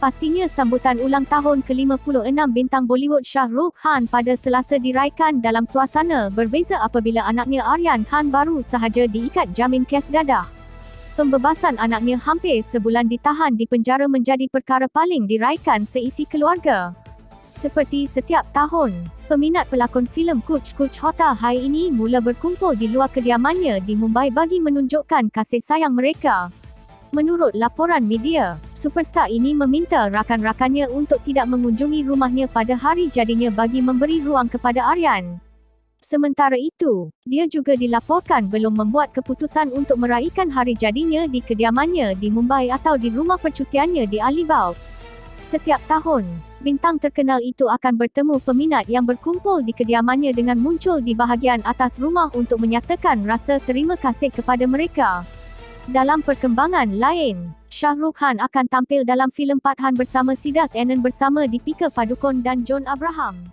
Pastinya sambutan ulang tahun ke-56 bintang Bollywood Shah Rukh Khan pada Selasa diraikan dalam suasana berbeza apabila anaknya Aryan Khan baru sahaja diikat jamin kes dadah. Pembebasan anaknya hampir sebulan ditahan di penjara menjadi perkara paling diraikan seisi keluarga. Seperti setiap tahun, peminat pelakon filem Kuch Kuch Hota hari ini mula berkumpul di luar kediamannya di Mumbai bagi menunjukkan kasih sayang mereka. Menurut laporan media, superstar ini meminta rakan-rakannya untuk tidak mengunjungi rumahnya pada hari jadinya bagi memberi ruang kepada Aryan. Sementara itu, dia juga dilaporkan belum membuat keputusan untuk meraihkan hari jadinya di kediamannya di Mumbai atau di rumah percutiannya di Alibaug. Setiap tahun, bintang terkenal itu akan bertemu peminat yang berkumpul di kediamannya dengan muncul di bahagian atas rumah untuk menyatakan rasa terima kasih kepada mereka. Dalam perkembangan lain, Shah Rukh Khan akan tampil dalam filem Pathan bersama Siddharth Anand bersama Deepika Padukone dan John Abraham.